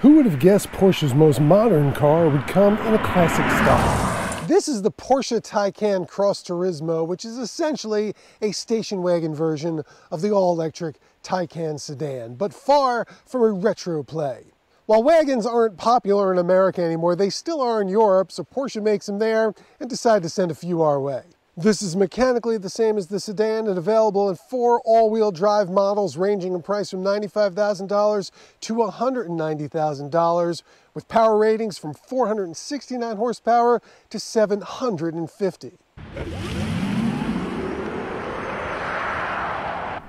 Who would have guessed Porsche's most modern car would come in a classic style? This is the Porsche Taycan Cross Turismo, which is essentially a station wagon version of the all-electric Taycan sedan, but far from a retro play. While wagons aren't popular in America anymore, they still are in Europe, so Porsche makes them there and decided to send a few our way. This is mechanically the same as the sedan and available in four all-wheel drive models ranging in price from $95,000 to $190,000 with power ratings from 469 horsepower to 750.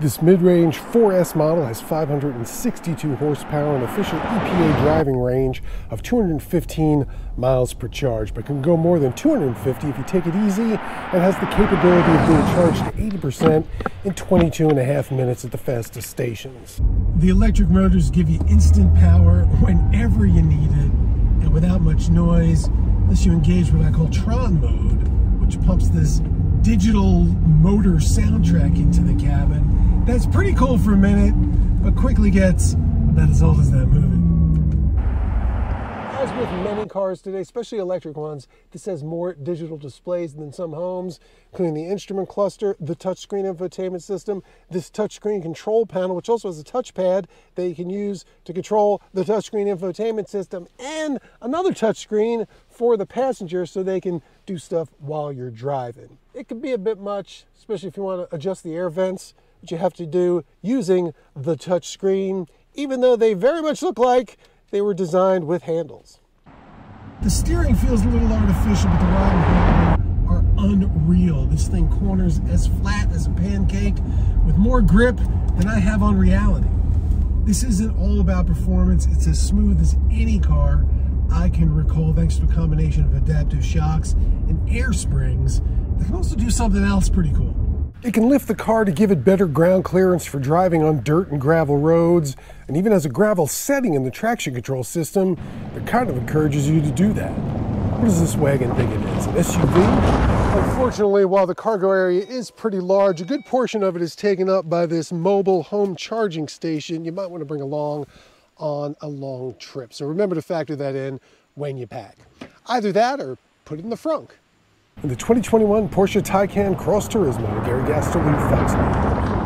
This mid-range 4S model has 562 horsepower and official EPA driving range of 215 miles per charge, but can go more than 250 if you take it easy and has the capability of being charged to 80% in 22 and a half minutes at the fastest stations. The electric motors give you instant power whenever you need it and without much noise, unless you engage what I call Tron mode, which pumps this digital motor soundtrack into the cabin. That's pretty cool for a minute, but quickly gets about as old as that movie. As with many cars today, especially electric ones, this has more digital displays than some homes, including the instrument cluster, the touchscreen infotainment system, this touchscreen control panel, which also has a touchpad that you can use to control the touchscreen infotainment system, and another touchscreen for the passenger so they can do stuff while you're driving. It can be a bit much, especially if you want to adjust the air vents, you have to do using the touchscreen, even though they very much look like they were designed with handles. The steering feels a little artificial, but the ride and handling are unreal. This thing corners as flat as a pancake with more grip than I have on reality. This isn't all about performance. It's as smooth as any car I can recall thanks to a combination of adaptive shocks and air springs that can also do something else pretty cool. It can lift the car to give it better ground clearance for driving on dirt and gravel roads, and even has a gravel setting in the traction control system that kind of encourages you to do that. What does this wagon think it is, an SUV? Unfortunately, while the cargo area is pretty large, a good portion of it is taken up by this mobile home charging station you might want to bring along on a long trip. So remember to factor that in when you pack. Either that or put it in the frunk. In the 2021 Porsche Taycan Cross Turismo, Gary Gastelu, Fox.